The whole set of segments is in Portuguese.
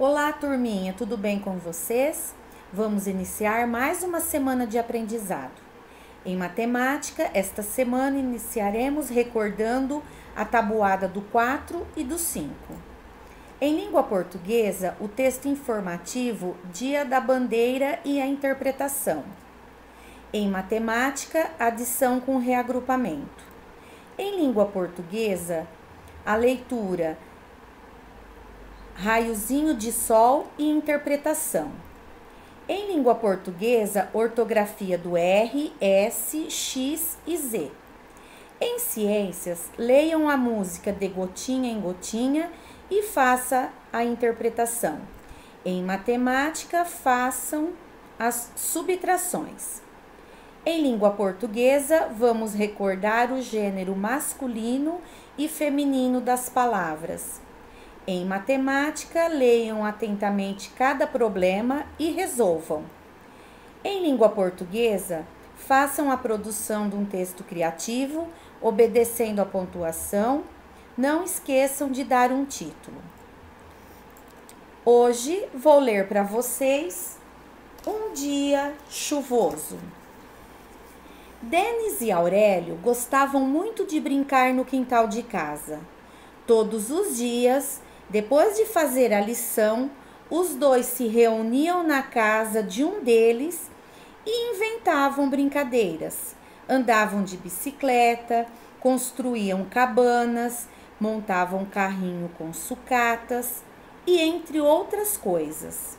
Olá, turminha, tudo bem com vocês? Vamos iniciar mais uma semana de aprendizado. Em matemática, esta semana iniciaremos recordando a tabuada do 4 e do 5. Em língua portuguesa, o texto informativo Dia da Bandeira e a interpretação. Em matemática, adição com reagrupamento. Em língua portuguesa, a leitura raiozinho de sol e interpretação. Em língua portuguesa, ortografia do R, S, X e Z. Em ciências, leiam a música de gotinha em gotinha e faça a interpretação. Em matemática, façam as subtrações. Em língua portuguesa, vamos recordar o gênero masculino e feminino das palavras. Em matemática, leiam atentamente cada problema e resolvam. Em língua portuguesa, façam a produção de um texto criativo, obedecendo a pontuação. Não esqueçam de dar um título. Hoje vou ler para vocês Um Dia Chuvoso. Denis e Aurélio gostavam muito de brincar no quintal de casa. Todos os dias depois de fazer a lição, os dois se reuniam na casa de um deles e inventavam brincadeiras. Andavam de bicicleta, construíam cabanas, montavam carrinho com sucatas e entre outras coisas.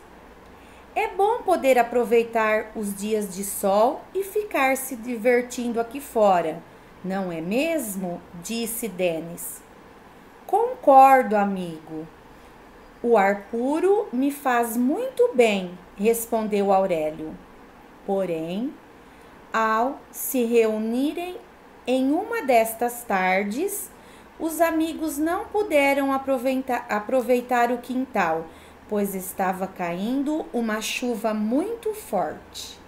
É bom poder aproveitar os dias de sol e ficar se divertindo aqui fora, não é mesmo? disse Denis. Concordo, amigo. O ar puro me faz muito bem, respondeu Aurélio. Porém, ao se reunirem em uma destas tardes, os amigos não puderam aproveitar, aproveitar o quintal, pois estava caindo uma chuva muito forte.